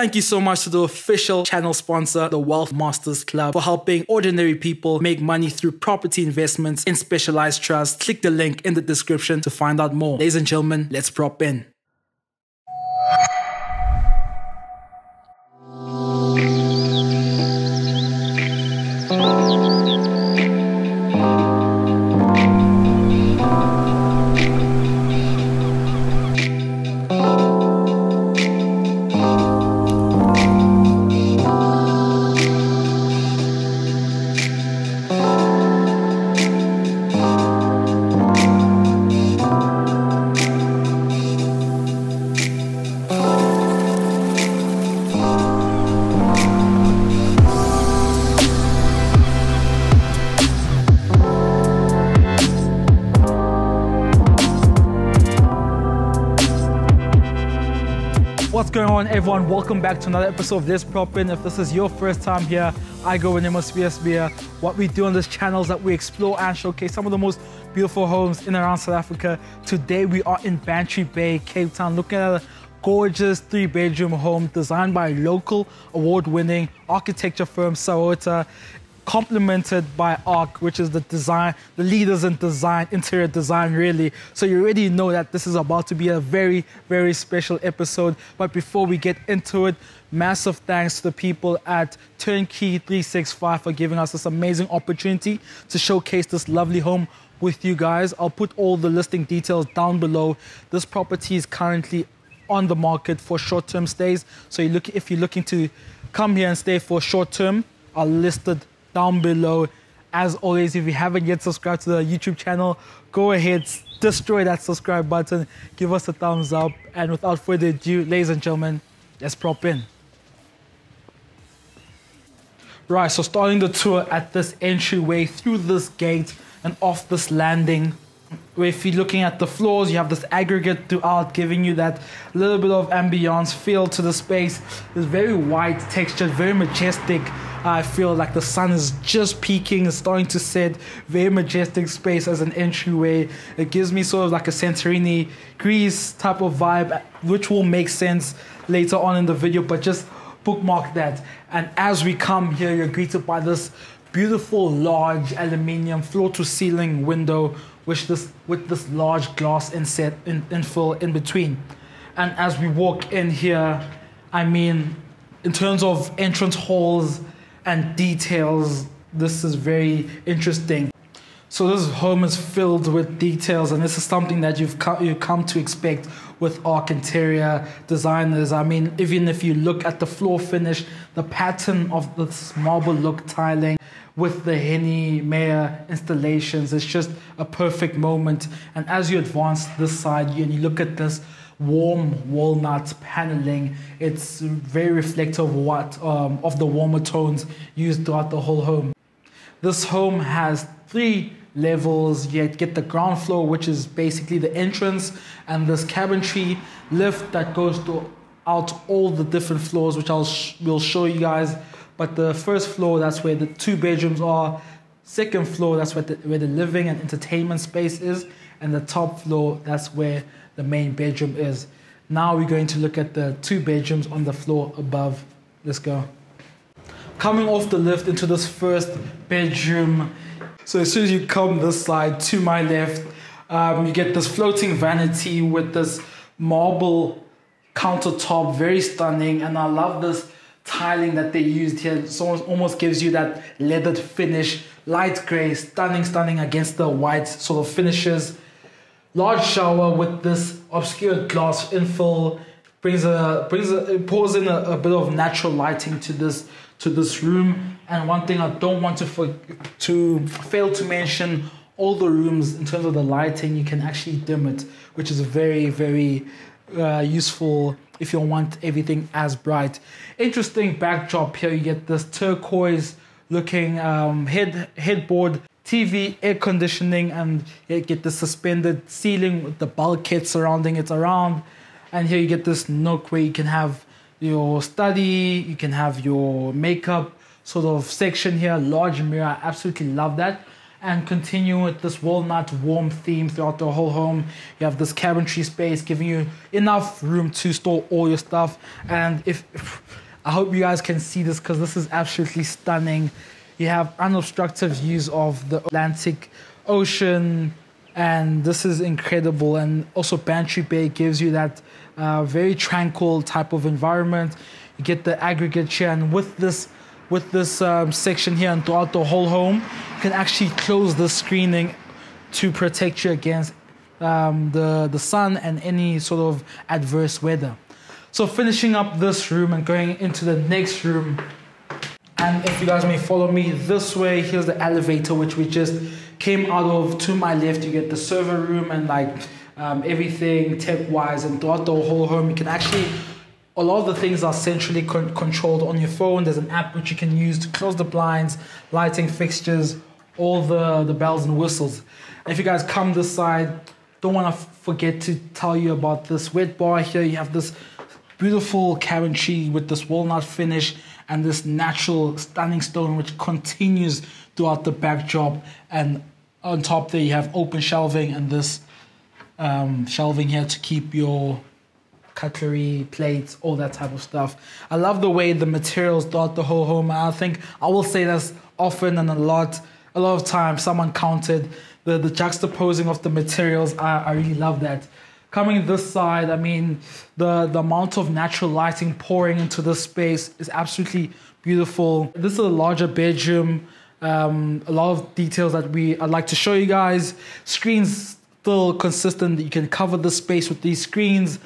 Thank you so much to the official channel sponsor, the Wealth Masters Club, for helping ordinary people make money through property investments in specialized trusts. Click the link in the description to find out more. Ladies and gentlemen, let's prop in. What's going on, everyone? Welcome back to another episode of Let's Prop In. If this is your first time here, I go with Nemos Beer. What we do on this channel is that we explore and showcase some of the most beautiful homes in and around South Africa. Today, we are in Bantry Bay, Cape Town, looking at a gorgeous three-bedroom home designed by local award-winning architecture firm SAOTA complemented by ARRCC, which is the design, the leaders in design, interior design, really. So you already know that this is about to be a very, very special episode. But before we get into it, massive thanks to the people at Turnkey 365 for giving us this amazing opportunity to showcase this lovely home with you guys. I'll put all the listing details down below. This property is currently on the market for short-term stays. So you look, if you're looking to come here and stay for short-term, I'll list it down below. As always, if you haven't yet subscribed to the YouTube channel, go ahead, destroy that subscribe button, give us a thumbs up, and without further ado, ladies and gentlemen, let's prop in. Right, so starting the tour at this entryway through this gate and off this landing. If you're looking at the floors, you have this aggregate throughout, giving you that little bit of ambiance feel to the space. It's very white textured, very majestic. I feel like the sun is just peaking, it's starting to set. Very majestic space as an entryway. It gives me sort of like a Santorini, Greece type of vibe, which will make sense later on in the video, but just bookmark that. And as we come here, you're greeted by this beautiful large aluminium floor to ceiling window with this with this large glass inset in, infill in between. And as we walk in here, I mean, in terms of entrance halls and details, this is very interesting. So this home is filled with details, and this is something that you've come, you come to expect with ARRCC interior designers. I mean, even if you look at the floor finish, the pattern of this marble look tiling with the Hennie Meyer installations, it's just a perfect moment. And as you advance this side and you look at this warm walnut paneling, it's very reflective of what um, of the warmer tones used throughout the whole home. This home has three levels. You get the ground floor, which is basically the entrance, and this cabinetry lift that goes to out all the different floors, which I'll sh will show you guys. But the first floor, that's where the two bedrooms are. Second floor, that's where the, where the living and entertainment space is. And the top floor, that's where the main bedroom is. Now we're going to look at the two bedrooms on the floor above. Let's go. Coming off the lift into this first bedroom. So as soon as you come this side to my left, um, you get this floating vanity with this marble countertop, very stunning. And I love this tiling that they used here. It almost gives you that leathered finish, light gray, stunning, stunning against the white sort of finishes. Large shower with this obscure glass infill brings a brings a it pours in a, a bit of natural lighting to this to this room. And one thing I don't want to for, to fail to mention, all the rooms in terms of the lighting, you can actually dim it, which is very very uh, useful if you want everything as bright. Interesting backdrop here. You get this turquoise looking um, head headboard TV, air conditioning, and you get the suspended ceiling with the bulkhead surrounding it around. And here you get this nook where you can have your study, you can have your makeup sort of section here, large mirror. I absolutely love that. And continue with this walnut warm theme throughout the whole home. You have this cabinetry space giving you enough room to store all your stuff. And if I hope you guys can see this because this is absolutely stunning. You have unobstructed views of the Atlantic Ocean, and this is incredible. And also, Bantry Bay gives you that uh, very tranquil type of environment. You get the aggregate here, and with this with this um, section here and throughout the whole home, you can actually close the screening to protect you against um, the the sun and any sort of adverse weather. So finishing up this room and going into the next room. And if you guys may follow me this way, here's the elevator which we just came out of. To my left, you get the server room and like um, everything tech-wise and throughout the whole home. You can actually a lot of the things are centrally con- controlled on your phone. There's an app which you can use to close the blinds, lighting fixtures, all the, the bells and whistles. If you guys come this side, don't want to forget to tell you about this wet bar here. You have this beautiful cabinetry with this walnut finish and this natural stunning stone which continues throughout the backdrop. And on top there you have open shelving and this um, shelving here to keep your cutlery, plates, all that type of stuff. I love the way the materials dot the whole home. I think I will say this often and a lot, a lot of times someone counted the, the juxtaposing of the materials. I, I really love that. Coming this side, I mean, the, the amount of natural lighting pouring into this space is absolutely beautiful. This is a larger bedroom. Um, a lot of details that we I'd like to show you guys. Screens still consistent. You can cover the space with these screens.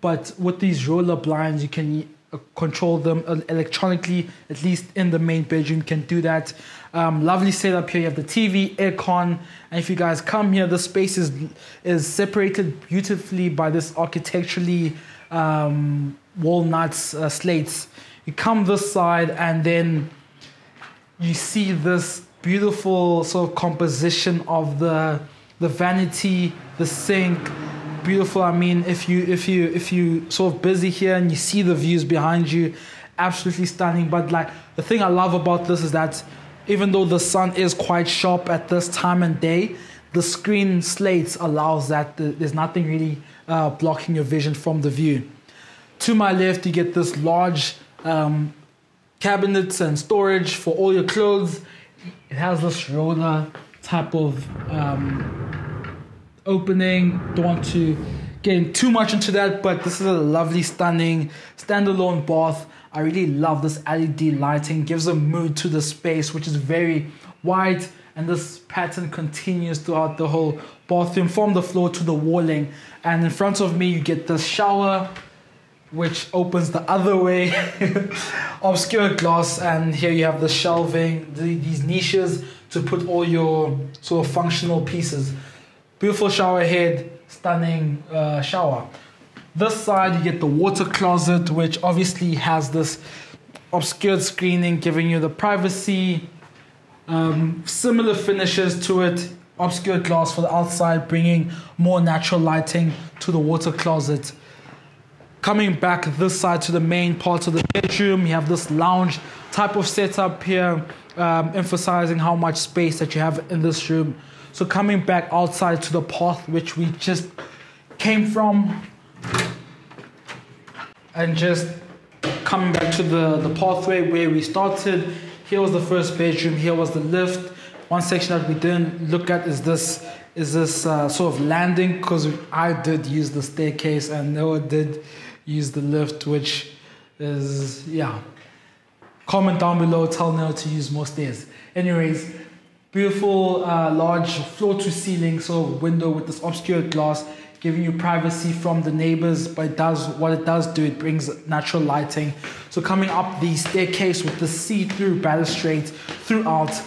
But with these roller blinds, you can uh, control them electronically, at least in the main bedroom, can do that. Um, lovely setup here. You have the TV, aircon, and if you guys come here, the space is is separated beautifully by this architecturally um, walnuts uh, slates. You come this side, and then you see this beautiful sort of composition of the the vanity, the sink, beautiful. I mean, if you if you if you sort of busy here and you see the views behind you, absolutely stunning. But like the thing I love about this is that even though the sun is quite sharp at this time and day, the screen slates allows that there's nothing really uh, blocking your vision from the view. To my left, you get this large um, cabinets and storage for all your clothes. It has this roller type of um, opening. Don't want to get too much into that, but this is a lovely, stunning standalone bath. I really love this LED lighting, gives a mood to the space, which is very white, and this pattern continues throughout the whole bathroom from the floor to the walling. And in front of me, you get the shower, which opens the other way, obscure glass, and here you have the shelving, the, these niches to put all your sort of functional pieces. Beautiful shower head, stunning uh, shower. This side you get the water closet, which obviously has this obscured screening, giving you the privacy. Um, similar finishes to it, obscured glass for the outside, bringing more natural lighting to the water closet. Coming back this side to the main part of the bedroom, you have this lounge type of setup here, um, emphasizing how much space that you have in this room. So coming back outside to the path which we just came from and just coming back to the, the pathway where we started. Here was the first bedroom, here was the lift. One section that we didn't look at is this is this uh, sort of landing because I did use the staircase and Noah did use the lift, which is yeah. Comment down below, tell Noah to use more stairs. Anyways, Beautiful uh, large floor to ceiling sort of window with this obscured glass giving you privacy from the neighbors but it does what it does do it brings natural lighting. So coming up the staircase with the see-through balustrade throughout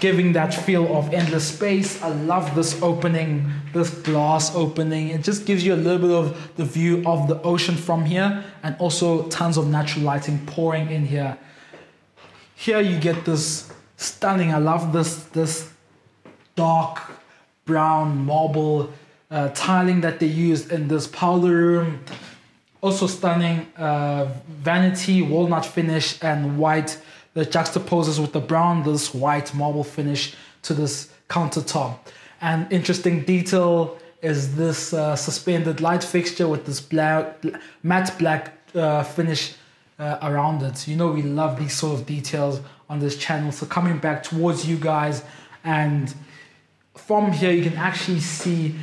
giving that feel of endless space. I love this opening this glass opening. It just gives you a little bit of the view of the ocean from here and also tons of natural lighting pouring in here. Here you get this stunning. I love this this dark brown marble uh, tiling that they used in this powder room. Also stunning uh, vanity walnut finish and white that juxtaposes with the brown this white marble finish to this countertop. And interesting detail is this uh, suspended light fixture with this black matte black uh, finish uh, around it. You know, we love these sort of details on this channel. So coming back towards you guys, and from here you can actually see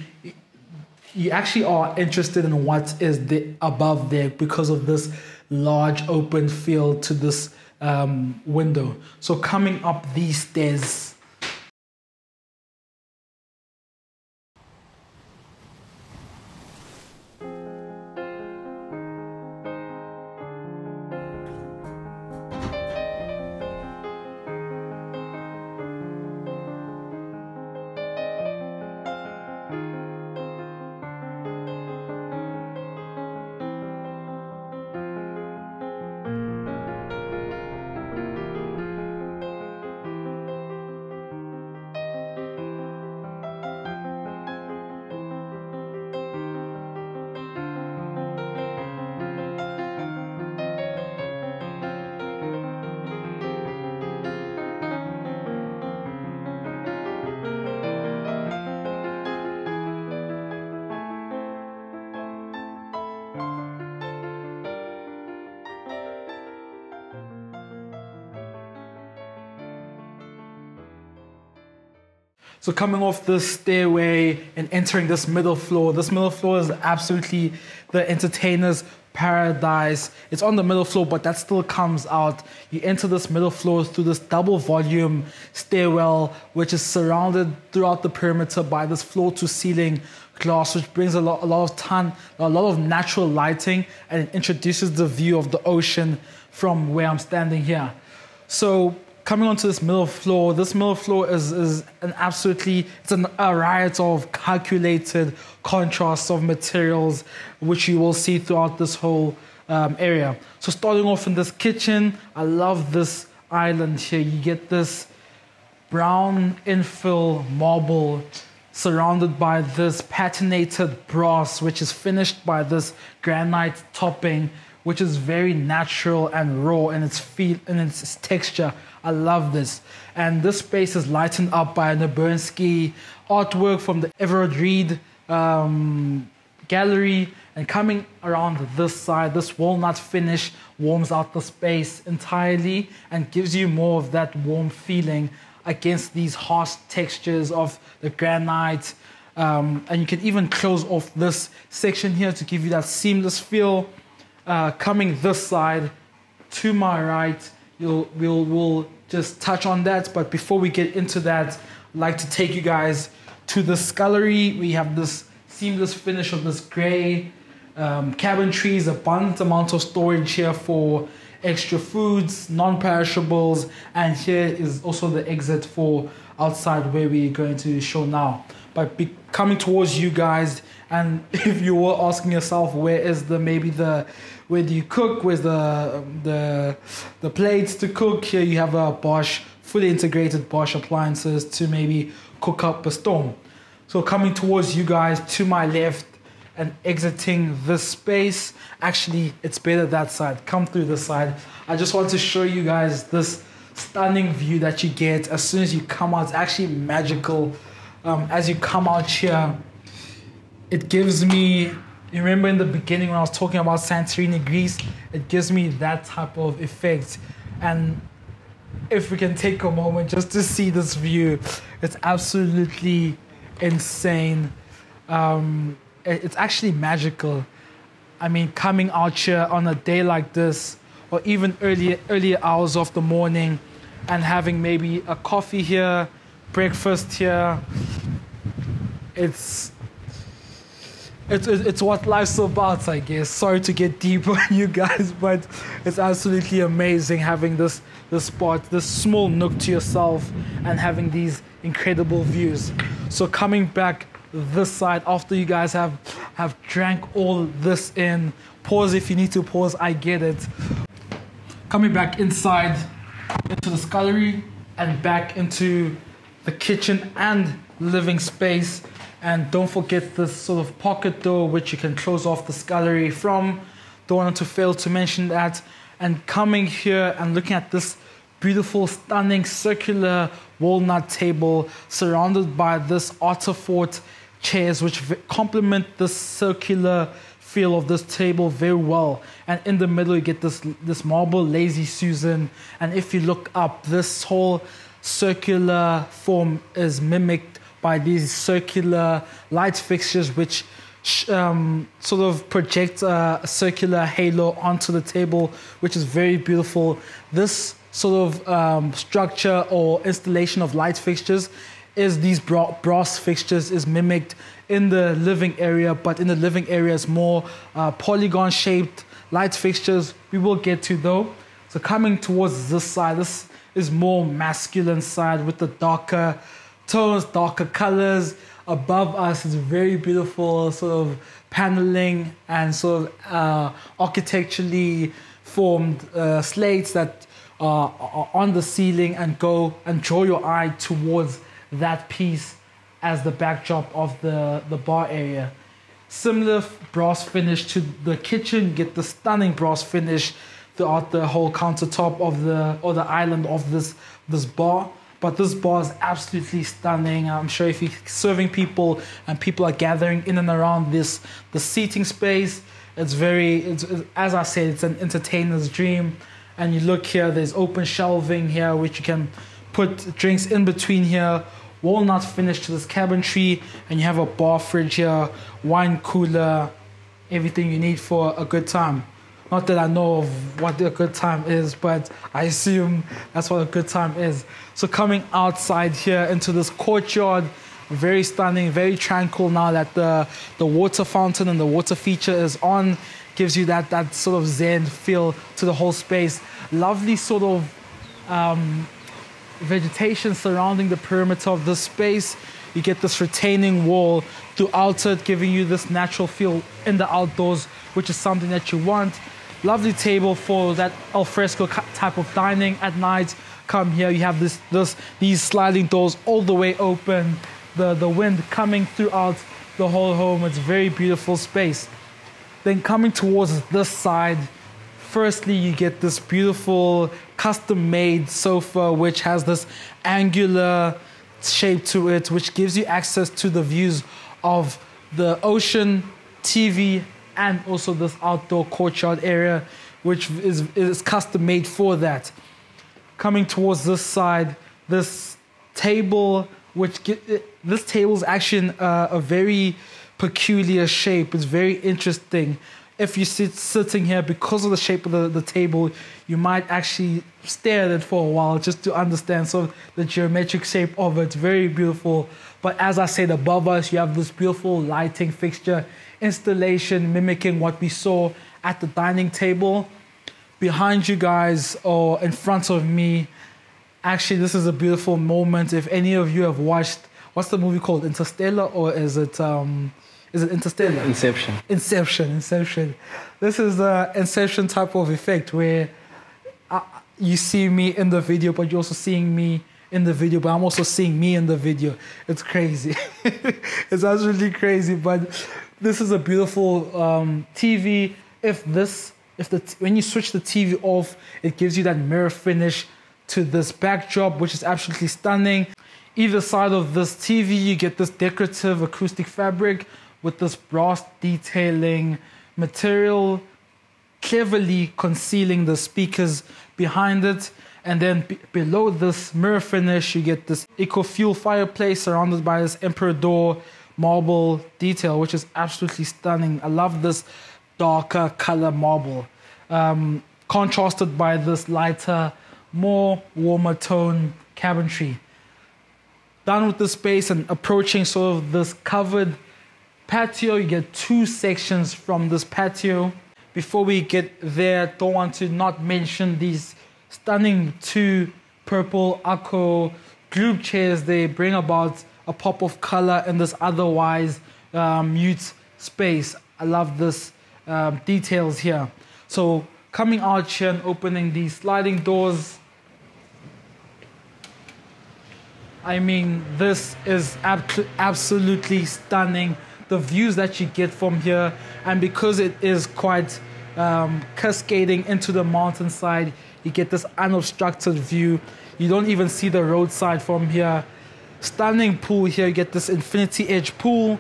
you actually are interested in what is the above there because of this large open field to this um, window. So coming up these stairs So coming off this stairway and entering this middle floor, this middle floor is absolutely the entertainer's paradise. It's on the middle floor, but that still comes out. You enter this middle floor through this double volume stairwell, which is surrounded throughout the perimeter by this floor to ceiling glass, which brings a lot, a lot of ton, a lot of natural lighting, and it introduces the view of the ocean from where I'm standing here. So coming onto this middle floor, this middle floor is, is an absolutely, it's an, a riot of calculated contrasts of materials, which you will see throughout this whole um, area. So starting off in this kitchen, I love this island here. You get this brown infill marble surrounded by this patinated brass, which is finished by this granite topping, which is very natural and raw in its feel in its texture. I love this. And this space is lightened up by a Nabernsky artwork from the Everard Read um, gallery. And coming around this side, this walnut finish warms out the space entirely and gives you more of that warm feeling against these harsh textures of the granite. Um, and you can even close off this section here to give you that seamless feel. Uh, coming this side to my right, you'll we'll we'll just touch on that. But before we get into that, I'd like to take you guys to the scullery. We have this seamless finish of this gray um, cabinetries, abundant amount of storage here for extra foods, non-perishables, and here is also the exit for outside where we're going to show now. But be coming towards you guys, and if you were asking yourself where is the maybe the where do you cook? Where's the the the plates to cook? Here you have a Bosch fully integrated Bosch appliances to maybe cook up a storm. So coming towards you guys to my left and exiting this space. Actually, it's better that side. Come through this side. I just want to show you guys this stunning view that you get as soon as you come out. It's actually magical. Um, as you come out here, it gives me you remember in the beginning when I was talking about Santorini, Greece, it gives me that type of effect. And if we can take a moment just to see this view, it's absolutely insane. Um, it's actually magical. I mean, coming out here on a day like this, or even earlier earlier hours of the morning, and having maybe a coffee here, breakfast here. It's it's, it's what life's about, I guess. Sorry to get deep on you guys, but it's absolutely amazing having this this spot, this small nook to yourself, and having these incredible views. So coming back this side after you guys have have drank all this in, pause if you need to pause. I get it. Coming back inside into the scullery and back into the kitchen and living space and don't forget this sort of pocket door which you can close off the scullery from. Don't want to fail to mention that. And coming here and looking at this beautiful, stunning circular walnut table surrounded by this Otterfort chairs which complement this circular feel of this table very well. And in the middle, you get this this marble lazy Susan. And if you look up, this whole circular form is mimicked by these circular light fixtures, which um, sort of project a, circular halo onto the table, which is very beautiful. This sort of um, structure or installation of light fixtures is these brass fixtures is mimicked in the living area, but in the living area is more uh, polygon shaped light fixtures. We will get to though. So coming towards this side, this is more masculine side with the darker tones, darker colors. Above us is very beautiful sort of paneling and sort of uh, architecturally formed uh, slates that are, are on the ceiling and go and draw your eye towards that piece as the backdrop of the, the bar area. Similar brass finish to the kitchen, get the stunning brass finish throughout the whole countertop of the or the island of this this bar. But this bar is absolutely stunning. I'm sure if you're serving people and people are gathering in and around this the seating space, it's very it's, as I said, it's an entertainer's dream. And you look here, there's open shelving here, which you can put drinks in between here walnut finish to this cabinetry and you have a bar fridge here wine cooler everything you need for a good time not that i know of what a good time is but i assume that's what a good time is so coming outside here into this courtyard very stunning very tranquil now that the the water fountain and the water feature is on gives you that that sort of zen feel to the whole space lovely sort of um, vegetation surrounding the perimeter of this space. You get this retaining wall throughout it, giving you this natural feel in the outdoors, which is something that you want. Lovely table for that alfresco type of dining at night. Come here, you have this, this, these sliding doors all the way open. The, the wind coming throughout the whole home. It's very beautiful space. Then coming towards this side, firstly, you get this beautiful custom made sofa which has this angular shape to it, which gives you access to the views of the ocean, TV, and also this outdoor courtyard area, which is, is custom made for that. Coming towards this side, this table, which this table is actually a, a very peculiar shape. It's very interesting if you sit sitting here because of the shape of the, the table, you might actually stare at it for a while just to understand sort of the geometric shape of it. It's very beautiful. But as I said above us, you have this beautiful lighting fixture installation mimicking what we saw at the dining table. Behind you guys or in front of me, actually, this is a beautiful moment. If any of you have watched, what's the movie called? Interstellar or is it? Um, is it Interstellar? Inception. Inception, Inception. This is the Inception type of effect where I, you see me in the video, but you're also seeing me in the video, but I'm also seeing me in the video. It's crazy. it's absolutely crazy, but this is a beautiful um, TV. If this, if the when you switch the TV off, it gives you that mirror finish to this backdrop, which is absolutely stunning. Either side of this TV, you get this decorative acoustic fabric with this brass detailing material cleverly concealing the speakers behind it. And then below this mirror finish, you get this eco fuel fireplace surrounded by this Emperador marble detail, which is absolutely stunning. I love this darker color marble, um, contrasted by this lighter, more warmer tone cabinetry. Done with the space and approaching sort of this covered patio. You get two sections from this patio. Before we get there, don't want to not mention these stunning two purple Akko group chairs. They bring about a pop of color in this otherwise um, mute space. I love this um, details here. So coming out here and opening these sliding doors. I mean, this is ab- absolutely stunning the views that you get from here, and because it is quite um, cascading into the mountainside, you get this unobstructed view. You don't even see the roadside from here. Stunning pool here, you get this infinity edge pool.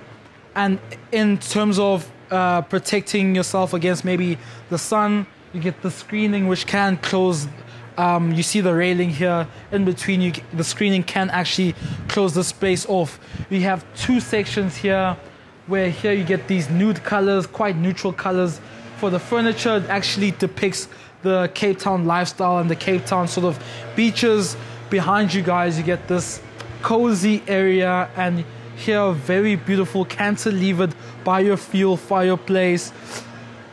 And in terms of uh, protecting yourself against maybe the sun. You get the screening, which can close. Um, you see the railing here in between. You the screening can actually close the space off. We have two sections here, where here you get these nude colors, quite neutral colors. For the furniture, it actually depicts the Cape Town lifestyle and the Cape Town sort of beaches. Behind you guys, you get this cozy area and here a very beautiful cantilevered biofuel fireplace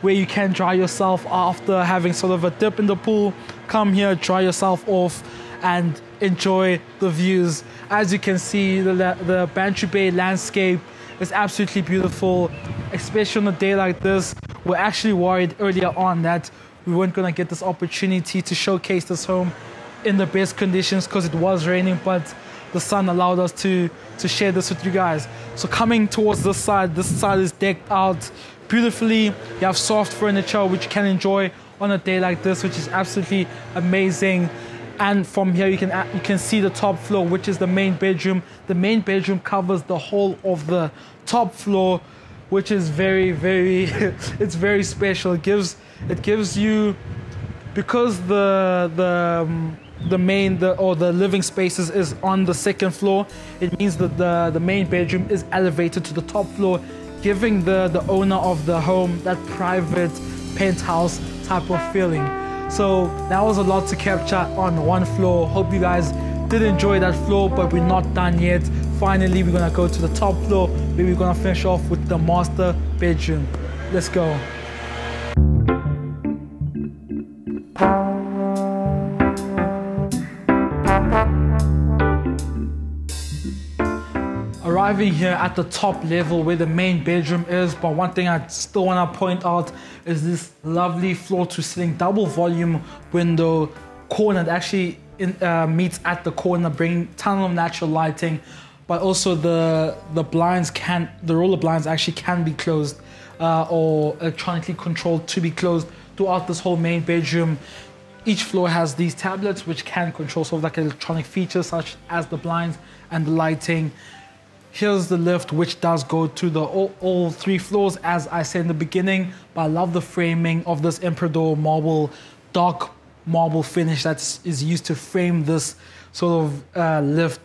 where you can dry yourself after having sort of a dip in the pool. Come here, dry yourself off, and enjoy the views. As you can see, the, the Bantry Bay landscape is absolutely beautiful, especially on a day like this. We're actually worried earlier on that we weren't going to get this opportunity to showcase this home in the best conditions because it was raining, but the sun allowed us to to share this with you guys. So coming towards this side, this side is decked out beautifully. You have soft furniture which you can enjoy on a day like this, which is absolutely amazing. And from here you can you can see the top floor, which is the main bedroom. The main bedroom covers the whole of the top floor, which is very very it's very special. It gives it gives you because the the um, the main the or the living spaces is on the second floor. It means that the the main bedroom is elevated to the top floor giving the the owner of the home that private penthouse type of feeling. So that was a lot to capture on one floor. Hope you guys did enjoy that floor but we're not done yet. Finally we're gonna go to the top floor where we're gonna finish off with the master bedroom. Let's go here at the top level where the main bedroom is but one thing I still want to point out is this lovely floor to ceiling double volume window corner that actually in, uh, meets at the corner bringing ton of natural lighting but also the the blinds can the roller blinds actually can be closed uh, or electronically controlled to be closed throughout this whole main bedroom. Each floor has these tablets which can control sort of like electronic features such as the blinds and the lighting Here's the lift, which does go to the all, all, three floors, as I said in the beginning. But I love the framing of this Emperador marble, dark marble finish that is used to frame this sort of uh, lift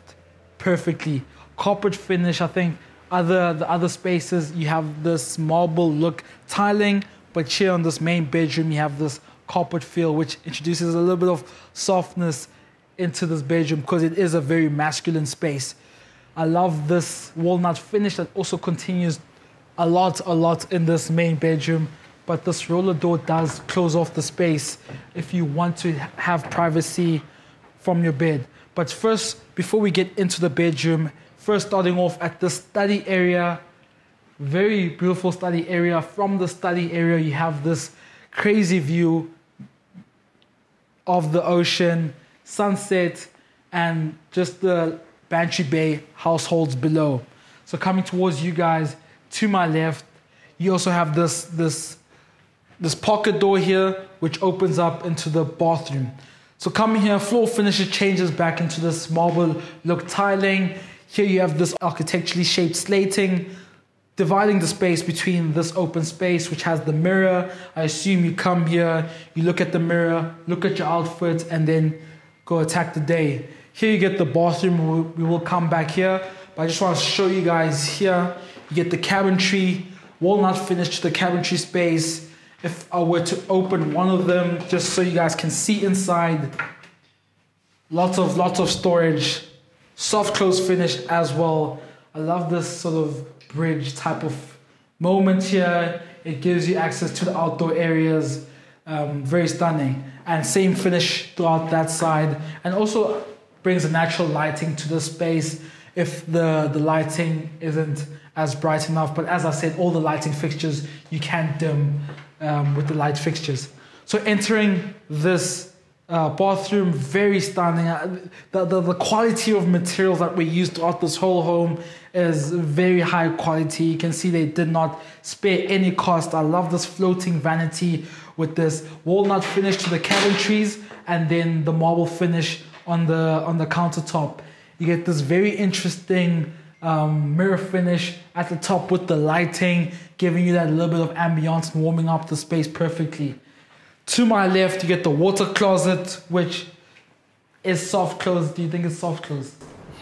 perfectly. Carpet finish, I think. Other the other spaces, you have this marble look tiling, but here on this main bedroom, you have this carpet feel, which introduces a little bit of softness into this bedroom because it is a very masculine space. I love this walnut finish that also continues a lot, a lot in this main bedroom. But this roller door does close off the space if you want to have privacy from your bed. But first, before we get into the bedroom, first starting off at the study area, very beautiful study area. From the study area, you have this crazy view of the ocean, sunset, and just the Bantry Bay households below. So coming towards you guys to my left, you also have this, this, this pocket door here, which opens up into the bathroom. So coming here, floor finisher changes back into this marble look tiling. Here you have this architecturally shaped slating, dividing the space between this open space, which has the mirror. I assume you come here, you look at the mirror, look at your outfit, and then go attack the day. Here you get the bathroom. We will come back here. But I just want to show you guys here. You get the cabinetry, walnut finish to the cabinetry space. If I were to open one of them, just so you guys can see inside, lots of lots of storage, soft close finish as well. I love this sort of bridge type of moment here. It gives you access to the outdoor areas. Um, very stunning. And same finish throughout that side. And also brings a natural lighting to the space if the, the lighting isn't as bright enough. But as I said, all the lighting fixtures you can dim um, with the light fixtures. So entering this uh, bathroom, very stunning. Uh, the, the, the quality of materials that we used throughout this whole home is very high quality. You can see they did not spare any cost. I love this floating vanity with this walnut finish to the cabinetries and then the marble finish on the on the countertop. You get this very interesting um, mirror finish at the top with the lighting, giving you that little bit of ambiance and warming up the space perfectly. To my left, you get the water closet, which is soft close. Do you think it's soft close?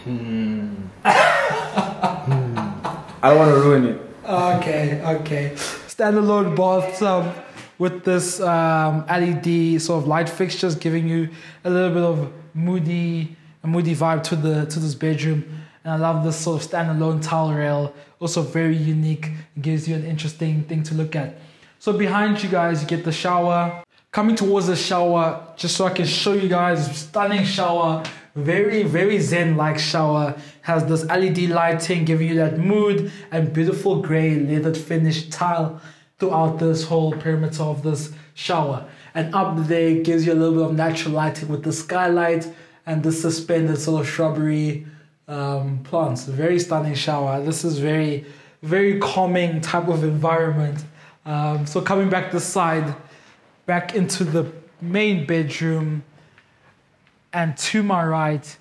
Hmm. I don't want to ruin it. Okay, okay. Standalone bathtub with this um, LED sort of light fixtures, giving you a little bit of moody, a moody vibe to the to this bedroom. And I love this sort of standalone towel rail. Also very unique. It gives you an interesting thing to look at. So behind you guys, you get the shower. Coming towards the shower, just so I can show you guys, stunning shower. Very, very zen-like shower. Has this LED lighting giving you that mood and beautiful gray leathered finish tile throughout this whole perimeter of this shower. And up there gives you a little bit of natural lighting with the skylight and the suspended sort of shrubbery um, plants. Very stunning shower. This is very, very calming type of environment. Um, so coming back this side, back into the main bedroom, and to my right,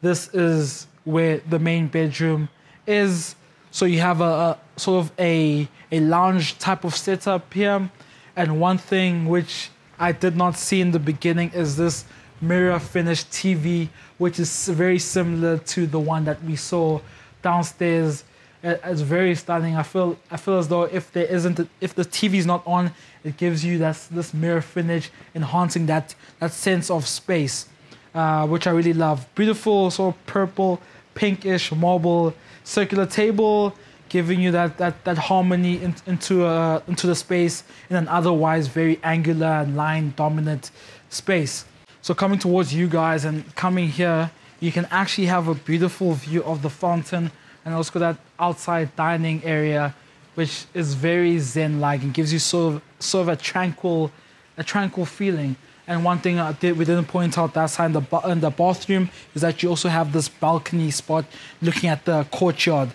this is where the main bedroom is. So you have a, a sort of a a lounge type of setup here, and one thing which I did not see in the beginning is this mirror finished TV, which is very similar to the one that we saw downstairs. It's very stunning. I feel I feel as though if there isn't if the TV is not on, it gives you that this mirror finish, enhancing that that sense of space, uh, which I really love. Beautiful sort of purple, pinkish marble circular table, giving you that that that harmony in, into uh, into the space in an otherwise very angular and line dominant space. So coming towards you guys and coming here, you can actually have a beautiful view of the fountain and also that outside dining area, which is very zen-like and gives you sort of sort of a tranquil, a tranquil feeling. And one thing I did, we didn't point out that side in the, in the bathroom is that you also have this balcony spot looking at the courtyard.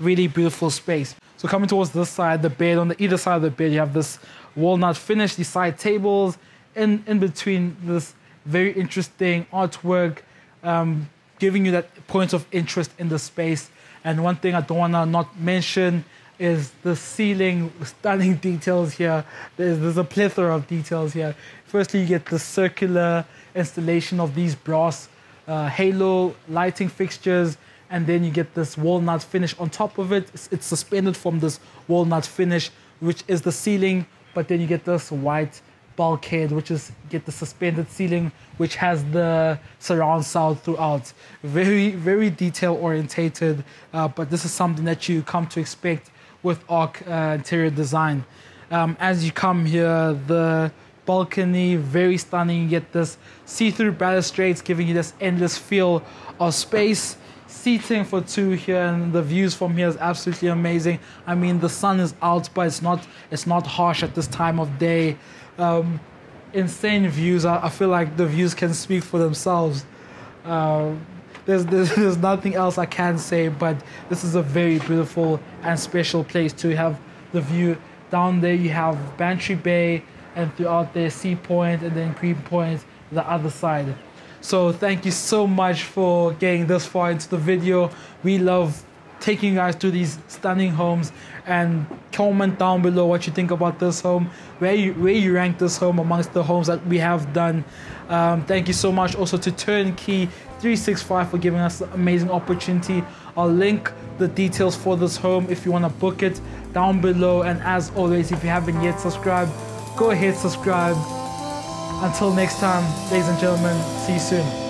Really beautiful space. So coming towards this side, the bed, on the either side of the bed, you have this walnut finish, the side tables. In, in between this very interesting artwork, um, giving you that point of interest in the space. And one thing I don't want to not mention is the ceiling, stunning details here. There's, there's a plethora of details here. Firstly, you get the circular installation of these brass uh, halo lighting fixtures, and then you get this walnut finish on top of it. It's, it's suspended from this walnut finish, which is the ceiling, but then you get this white bulkhead, which is get the suspended ceiling, which has the surround sound throughout. Very, very detail orientated, uh, but this is something that you come to expect with ARRCC uh, interior design. Um, as you come here, the balcony, very stunning. You get this see-through balustrades giving you this endless feel of space. Seating for two here, and the views from here is absolutely amazing. I mean, the sun is out, but it's not it's not harsh at this time of day um, insane views. I, I, feel like the views can speak for themselves. Uh, there's, there's, there's nothing else I can say, but this is a very beautiful and special place to have the view. Down there, you have Bantry Bay, and throughout there, Sea Point, and then Green Point, the other side. So, thank you so much for getting this far into the video. We love taking you guys to these stunning homes and comment down below what you think about this home where you where you rank this home amongst the homes that we have done. Um, thank you so much also to turnkey 365 for giving us an amazing opportunity. I'll link the details for this home if you want to book it down below. And as always if you haven't yet subscribed go ahead subscribe until next time ladies and gentlemen see you soon